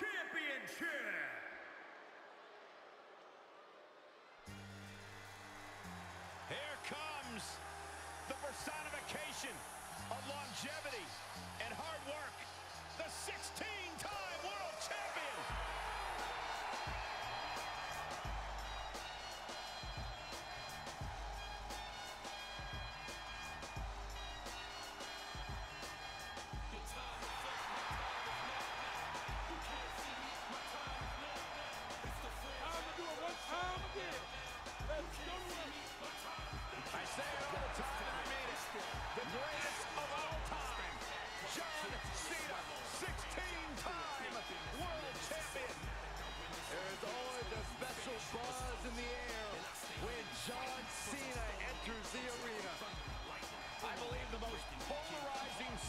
Championship. Here comes the personification of longevity and hard work. The 16-time world champion.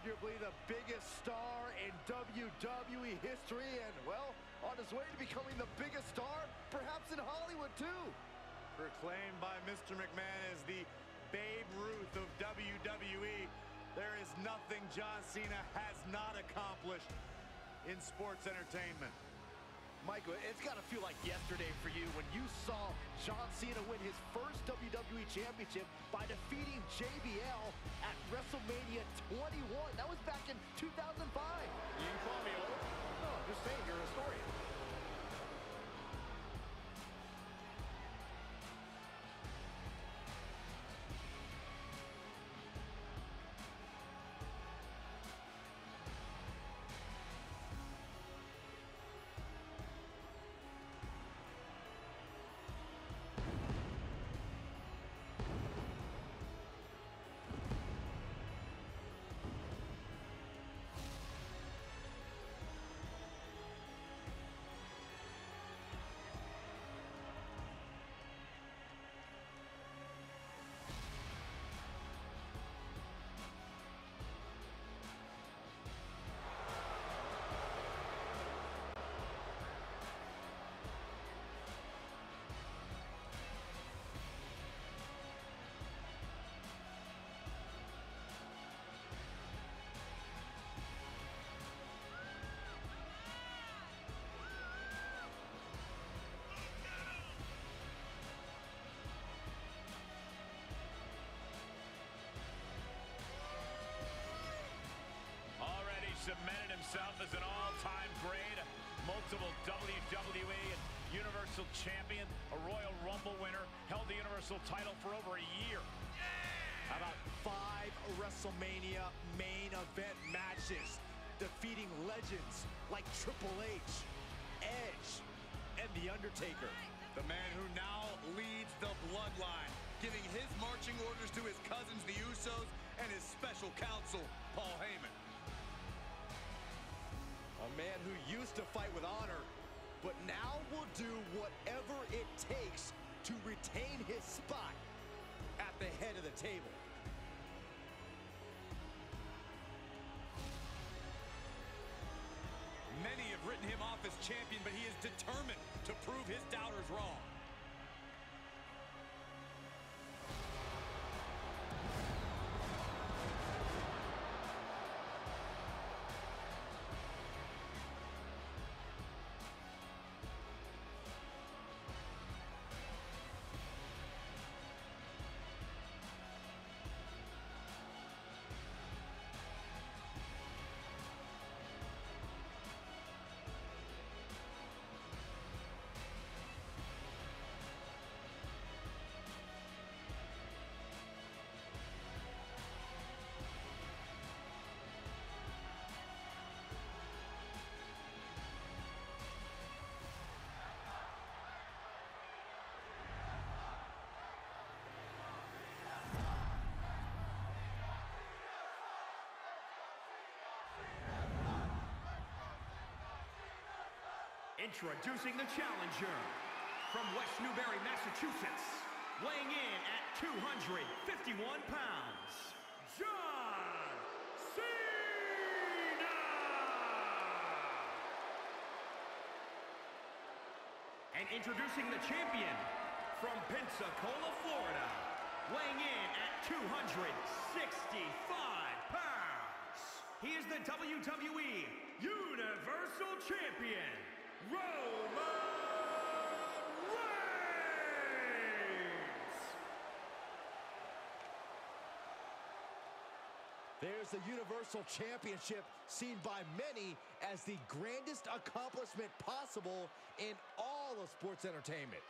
Arguably the biggest star in WWE history and, well, on his way to becoming the biggest star, perhaps in Hollywood too. Proclaimed by Mr. McMahon as the Babe Ruth of WWE, there is nothing John Cena has not accomplished in sports entertainment. Michael, it's got to feel like yesterday for you when you saw John Cena win his first WWE Championship by defeating JBL at WrestleMania 21. That was back in 2005. Cemented himself as an all-time great, multiple WWE and Universal Champion, a Royal Rumble winner, held the Universal title for over a year. How about five WrestleMania main event matches, defeating legends like Triple H, Edge, and The Undertaker. The man who now leads the bloodline, giving his marching orders to his cousins, the Usos, and his special counsel, Paul Heyman. A man who used to fight with honor, but now will do whatever it takes to retain his spot at the head of the table. Many have written him off as champion, but he is determined to prove his doubters wrong. Introducing the challenger from West Newbury, Massachusetts, weighing in at 251 pounds, John Cena! And introducing the champion from Pensacola, Florida, weighing in at 265 pounds. He is the WWE Universal Champion, Roman Reigns! There's the Universal Championship seen by many as the grandest accomplishment possible in all of sports entertainment.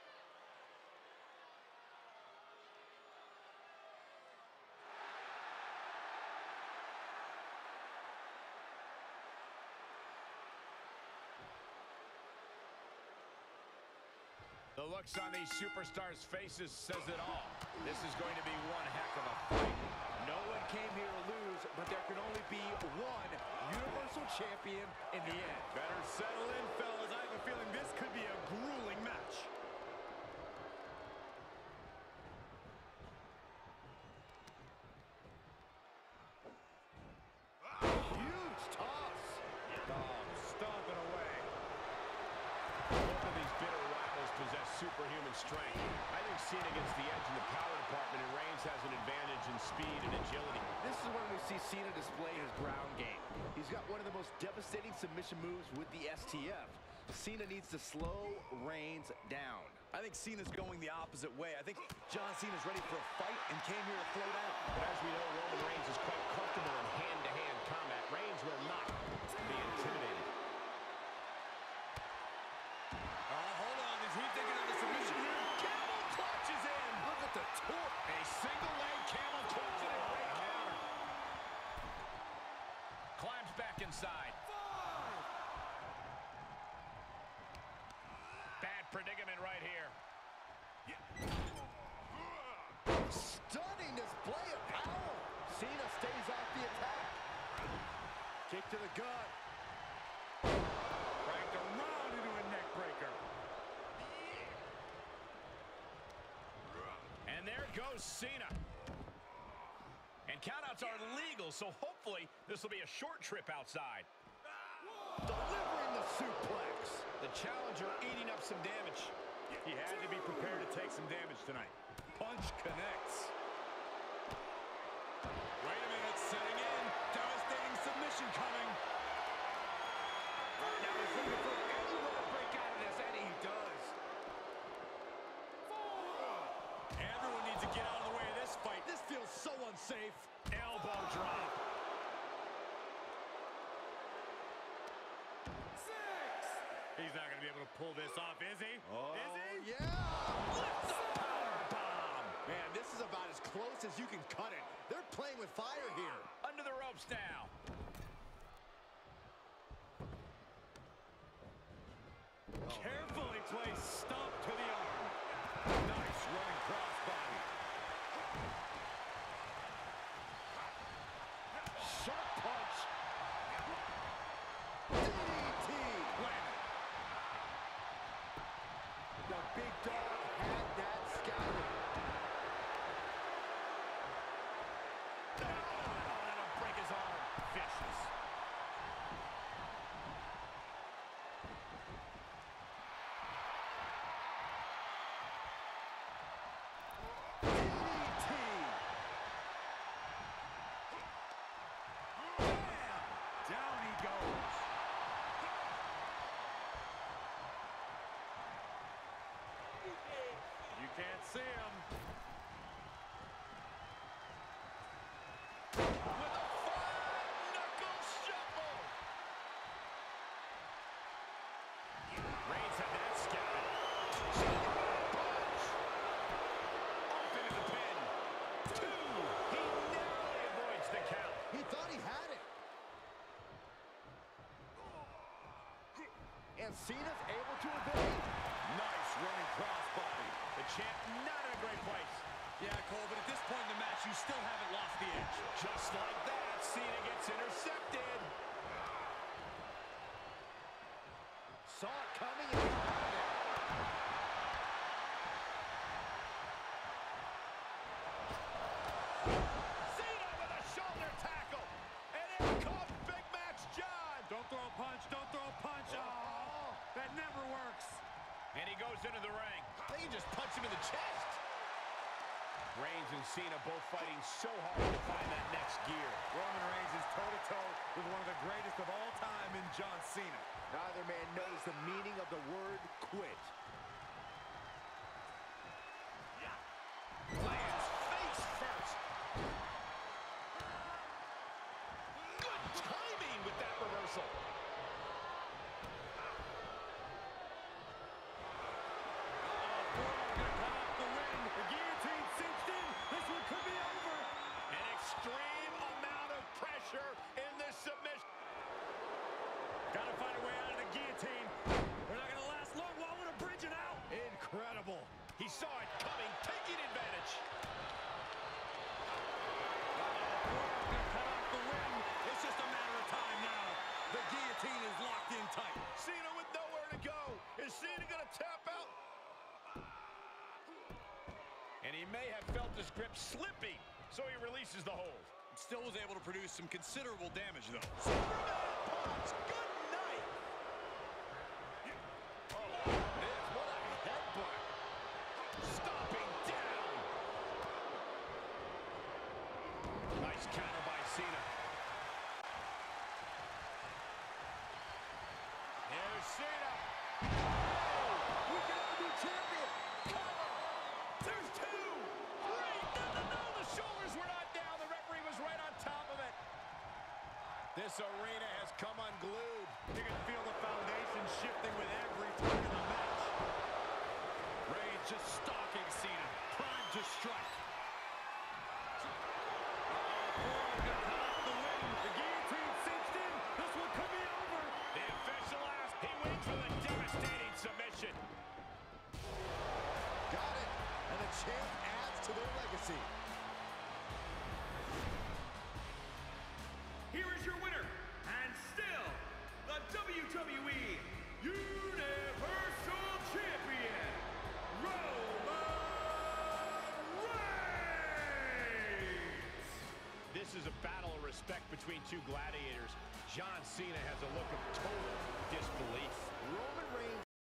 The looks on these superstars' faces says it all. This is going to be one heck of a fight. No one came here to lose, but there can only be one Universal Champion in the end. Better settle in, fellas. I have a feeling this could be a grueling match. Superhuman strength. I think Cena gets the edge in the power department, and Reigns has an advantage in speed and agility. This is when we see Cena display his ground game. He's got one of the most devastating submission moves with the STF. Cena needs to slow Reigns down. I think Cena's going the opposite way. I think John Cena's ready for a fight and came here to throw down. But as we know, Roman Reigns is quite comfortable in hand-to-hand combat. Reigns will not be intimidated. Oh, hold on. Is he thinking of the submission here? Camel clutches in. Look at the torque. A single leg camel clutch and a great counter. Climbs back inside. Bad predicament right here. Stunning display of power. Cena stays off the attack. Kick to the gut. Cranked around into a neck breaker. And there goes Cena. And countouts are legal, so hopefully this will be a short trip outside. Delivering the suplex. The challenger eating up some damage. He had to be prepared to take some damage tonight. Punch connects. Wait a minute, setting in. Devastating submission coming. Now he's looking for any way to break out of this, and he does. Everyone needs to get out of the way of this fight. This feels so unsafe. Elbow drop. He's not going to be able to pull this off, is he? Oh, is he? yeah. Lift the power bomb. Man, this is about as close as you can cut it. They're playing with fire here. Under the ropes now. Oh. Carefully placed stomp to the arm. Nice running crossbody. Sharp punch. DDT. Landed. The big dog had that scouted. Oh, that'll break his arm. Vicious. DDT. Down he goes. You can't see him. With a five-knuckle shuffle. Reigns had that scouted. Punch. Off into the pin. Two. He narrowly avoids the count. He thought he had it. And Cena's able to evade. Nice running crossbody. The champ not in a great place. Yeah, Cole, but at this point in the match, you still haven't lost the edge. Just like that, Cena gets intercepted. goes into the ring. They can just punch him in the chest. Reigns and Cena both fighting so hard to find that next gear. Roman Reigns is toe-to-toe -to -toe with one of the greatest of all time in John Cena. Neither man knows the meaning of the word quit. Extreme amount of pressure in this submission. Gotta find a way out of the guillotine. They're not gonna last long. Why would a bridge it out? Incredible. He saw it coming, taking advantage. Cut off the ring. It's just a matter of time now. The guillotine is locked in tight. Cena with nowhere to go. Is Cena gonna tap out? And he may have felt his grip slipping, so he releases the hold. Still was able to produce some considerable damage, though. Superman punch. Good night. Oh, man, what a headbutt. Stomping down. Nice counter by Cena. Here's Cena. We got a new champion. There's two. Three. No, no, no. The shoulders were not down. The referee was right on top of it. This arena has come unglued. You can feel the foundation shifting with every turn in the match. Reigns just stalking Cena, primed to strike. The guillotine cinched in. This WWE Universal Champion, Roman Reigns! This is a battle of respect between two gladiators. John Cena has a look of total disbelief. Roman